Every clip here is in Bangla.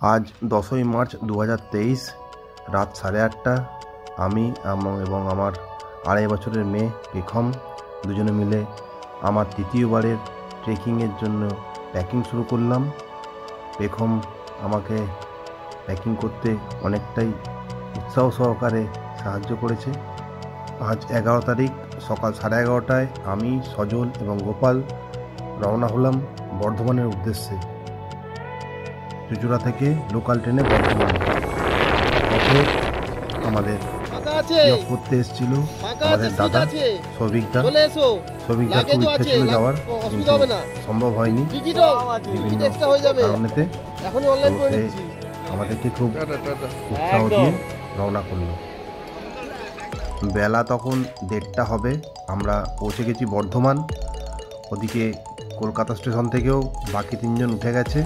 আজ দশই মার্চ দু হাজার তেইশ, রাত সাড়ে আটটা। আমি এবং আমার আড়াই বছরের মেয়ে পেখম দুজনে মিলে আমার তৃতীয়বারের ট্রেকিংয়ের জন্য প্যাকিং শুরু করলাম। পেখম আমাকে প্যাকিং করতে অনেকটাই উৎসাহ সহকারে সাহায্য করেছে। আজ এগারো তারিখ, সকাল সাড়ে এগারোটায় আমি, সজল এবং গোপাল রওনা হলাম বর্ধমানের উদ্দেশ্যে। চুচুড়া থেকে লোকাল ট্রেনে বর্ধমান। পথে আমাদের জব করতে এসেছিল। আমাদের দাদা আছে। সৌভিকদা। সৌভিকদার খুব ইচ্ছে ছিল যাওয়ার কিন্তু সম্ভব হয়নি। বিভিন্ন হয়ে কারণেতে আমাদেরকে খুব উৎসাহ দিয়ে রওনা করল। বেলা তখন দেড়টা হবে। আমরা পৌঁছে গেছি বর্ধমান। ওদিকে কলকাতা স্টেশন থেকেও বাকি তিনজন উঠে গেছে।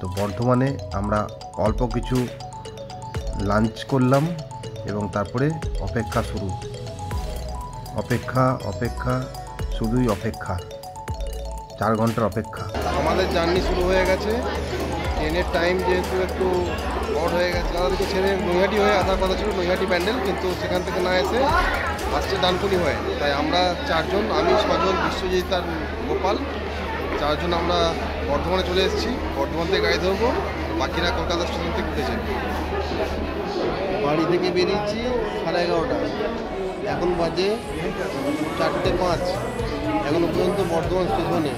তো বর্ধমানে আমরা অল্প কিছু লাঞ্চ করলাম এবং তারপরে অপেক্ষা শুরু। অপেক্ষা অপেক্ষা, শুধুই অপেক্ষা। চার ঘণ্টার অপেক্ষা। আমাদের জার্নি শুরু হয়ে গেছে। ট্রেনের টাইম যেহেতু একটু বড় হয়ে গেছে। আমাদেরকে ছেড়ে নৈহাটি হয়ে আসার কথা ছিল, নৈহাটি প্যান্ডেল, কিন্তু সেখান থেকে না এসে আসছে ডানকুনি হয়ে। তাই আমরা চারজন, আমি সজল বিশ্বজিৎ আর গোপাল চারজন আমরা বর্ধমানে চলে এসেছি। বর্ধমান থেকে গাড়ি ধরবো বাকিরা কলকাতা স্টেশন থেকে উঠেছে বাড়ি থেকে বেরিয়েছি সাড়ে এগারোটা। এখন বাজে চারটে পাঁচ। এখনও পর্যন্ত বর্ধমান স্টেশনে।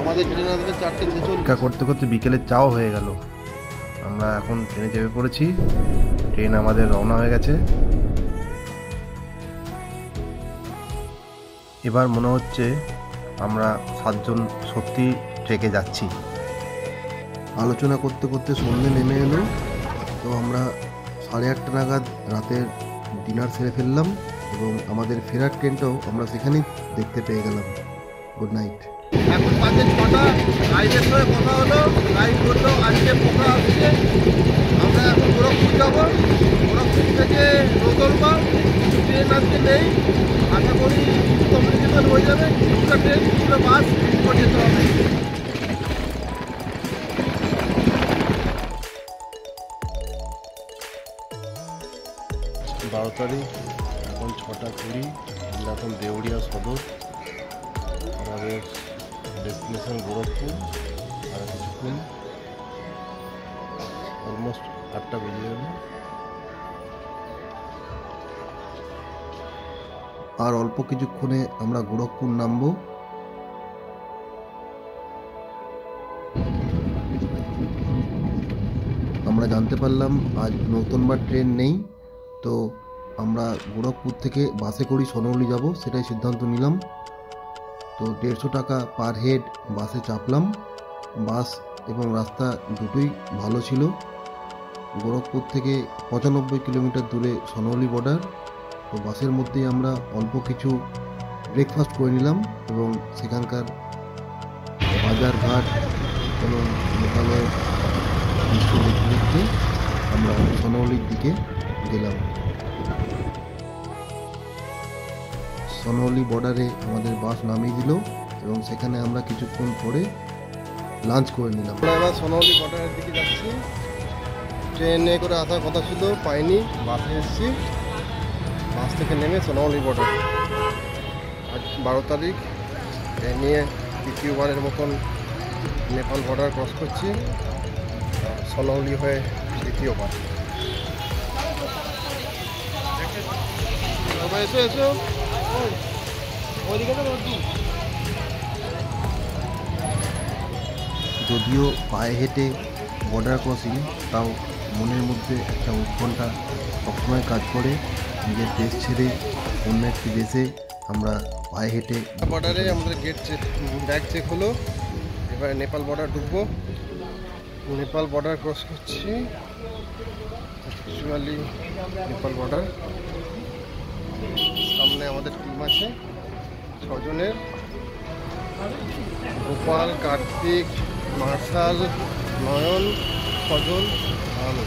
আমাদের ট্রেন আসবে চারটে ছেচল্লিশ। করতে করতে বিকেলে চাও হয়ে গেল। আমরা এখন ট্রেনে চেপে পড়েছি। ট্রেন আমাদের রওনা হয়ে গেছে। এবার মনে হচ্ছে আমরা সাতজন সত্যি ট্রেকে যাচ্ছি। আলোচনা করতে করতে সন্ধে নেমে এলো। তো আমরা সাড়ে আটটা নাগাদ রাতের ডিনার সেরে ফেললাম এবং আমাদের ফেরার ট্রেনটাও আমরা সেখানেই দেখতে পেয়ে গেলাম। Good night. এখন বাজে ছটা গাইডের সঙ্গে কথা হলো গাইড বলল আজকে পোকা আসছে। আমরা এখন গোরখপুর যাব। গোরখপুর থেকে নৌতলবা ট্রেন আজকে নেই। বারো তারিখ, এখন ছটা কুড়ি, আমরা এখন দেউড়িয়া সদর, আমাদের ডেস্টিনেশন গোরখপুর, আর কিছুক্ষণ অলমোস্ট আটটা বেজে যাবে। আর অল্প কিছুক্ষণে আমরা গোরখপুর নামবো। আমরা জানতে পারলাম আজ নতুন নতুনবার ট্রেন নেই। তো আমরা গোরখপুর থেকে বাসে করেই সোনৌলি যাব, সেটাই সিদ্ধান্ত নিলাম। তো দেড়শো টাকা পার হেড বাসে চাপলাম। বাস এবং রাস্তা দুটোই ভালো ছিল। গোরখপুর থেকে পঁচানব্বই কিলোমিটার দূরে সোনৌলি বর্ডার তো বাসের মধ্যেই আমরা অল্প কিছু ব্রেকফাস্ট করে নিলাম এবং সেখানকার বাজারঘাট এবং লোকালয়ের আমরা সোনৌলির দিকে গেলাম সনৌলি বর্ডারে আমাদের বাস নামিয়ে দিল এবং সেখানে আমরা কিছুক্ষণ পরে লাঞ্চ করে নিলাম। আমরা সোনালি বর্ডারের দিকে যাচ্ছি। ট্রেনে করে আসার কথা ছিল, পাইনি বাসে এসেছি। বাস থেকে নেমে সোনালি বর্ডার আজ বারো তারিখ ট্রেন নিয়ে দ্বিতীয়বারের মতন নেপাল বর্ডার ক্রস করছি। সোনালি হয়ে দ্বিতীয়বার বাবা, এসো এসো। ওইদিকে তো রোদ্দুর। যদিও পায়ে হেঁটে বর্ডার ক্রসিং তাও মনের মধ্যে একটা উৎকণ্ঠা সবসময় কাজ করে। নিজের দেশ ছেড়ে অন্য একটি দেশে আমরা পায়ে হেঁটে বর্ডারে আমাদের গেট চেক ব্যাগ চেক হলো। এবারে নেপাল বর্ডার ঢুকবো। নেপাল বর্ডার ক্রস করছি। অ্যাকচুয়ালি নেপাল বর্ডার সামনে আমাদের টিম আছে। ছজনের। গোপাল, কার্তিক, মার্শাল, নয়ন আর আমি।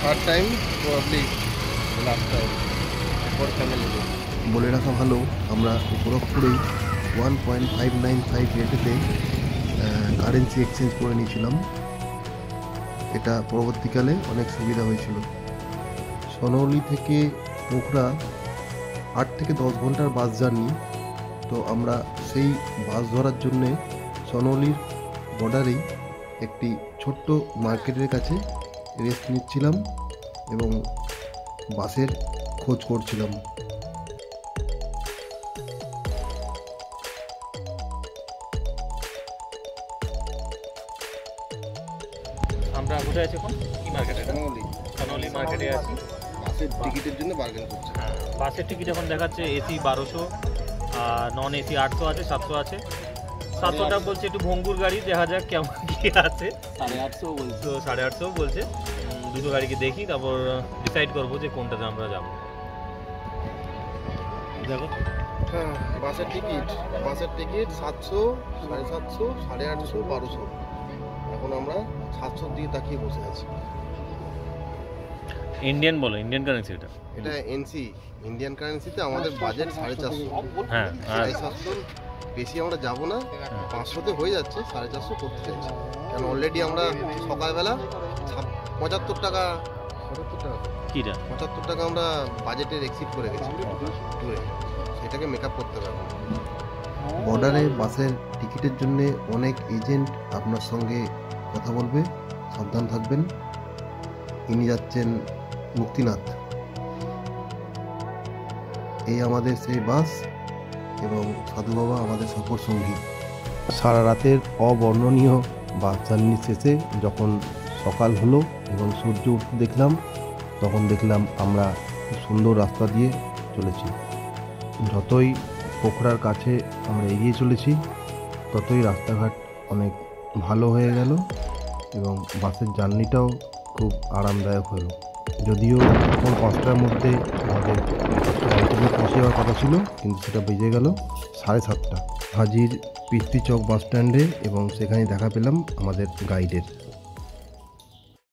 Third time probably last time for family বলে রাখা ভালো, আমরা গোরখপুরেই one point five nine five রেটেতে currency exchange করে নিয়েছিলাম। এটা পরবর্তীকালে অনেক সুবিধা হয়েছিল। সনৌলি থেকে পোখরা আট থেকে দশ ঘণ্টার বাস জার্নি। তো আমরা সেই বাস ধরার জন্যে সনৌলির বর্ডারেই একটি ছোট্ট মার্কেটের কাছে রেস্ট নিচ্ছিলাম এবং বাসের খোঁজ করছিলাম। আমরা কোথায় আছি এখন? কি মার্কেটে সোনালি। মার্কেটে আছি। বাসের টিকিটের জন্য বার্গেন করছে। হ্যাঁ বাসের টিকিট এখন দেখাচ্ছে এসি বারোশো আর নন এসি আটশো আছে সাতশো আছে। সাতশোটা বলছে একটু ভঙ্গুর গাড়ি দেখা যাক কেমন কি আছে। সাড়ে আটশো বলছে। সাড়ে আটশো বলছে। দুটো গাড়িকে দেখি তারপর ডিসাইড করব যে কোনটাতে আমরা যাব। দেখো। হ্যাঁ বাসের টিকিট বাসের টিকিট সাতশো সাড়ে সাতশো সাড়ে আটশো বারোশো। এখন আমরা সাতশোর দিকে তাকিয়ে বসে আছি। ইন্ডিয়ান বলো ইন্ডিয়ান কারেন্সি এটা। এটা এনসি ইন্ডিয়ান কারেন্সিতে আমাদের বাজেট সাড়ে চারশো। হ্যাঁ আর সাড়ে সাতশো বেশি আমরা যাব না পাঁচশোতে হয়ে যাচ্ছে সাড়ে চারশো করতে চাইছি। কারণ অলরেডি আমরা সকালবেলা পঁচাত্তর টাকা পঁচাত্তর টাকা? কিটা? পঁচাত্তর টাকা আমরা বাজেটের এক্সিট করে গেছি। ট্যুরে সেটাকে মেকআপ করতে পারব বর্ডারে বাসের টিকিটের জন্য অনেক এজেন্ট আপনার সঙ্গে কথা বলবে সাবধান থাকবেন। ইনি যাচ্ছেন মুক্তিনাথ। এই আমাদের সেই বাস এবং সাধু বাবা আমাদের সফর সঙ্গী। সারা রাতের অবর্ণনীয় বাস জার্নি শেষে যখন সকাল হলো এবং সূর্য উঠতে দেখলাম, তখন দেখলাম আমরা খুব সুন্দর রাস্তা দিয়ে চলেছি। যতই পোখরার কাছে আমরা এগিয়ে চলেছি, ততই রাস্তাঘাট অনেক ভালো হয়ে গেল এবং বাসের জার্নিটাও খুব আরামদায়ক হলো। যদিও এখন পাঁচটার মধ্যে আমাদের গাড়িটিতে পৌঁছে যাওয়ার কথা ছিল, কিন্তু সেটা বেজে গেল সাড়ে সাতটা। হাজির পিস্তি চক বাস স্ট্যান্ডে এবং সেখানে দেখা পেলাম আমাদের গাইডের